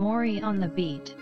Mori on the beat.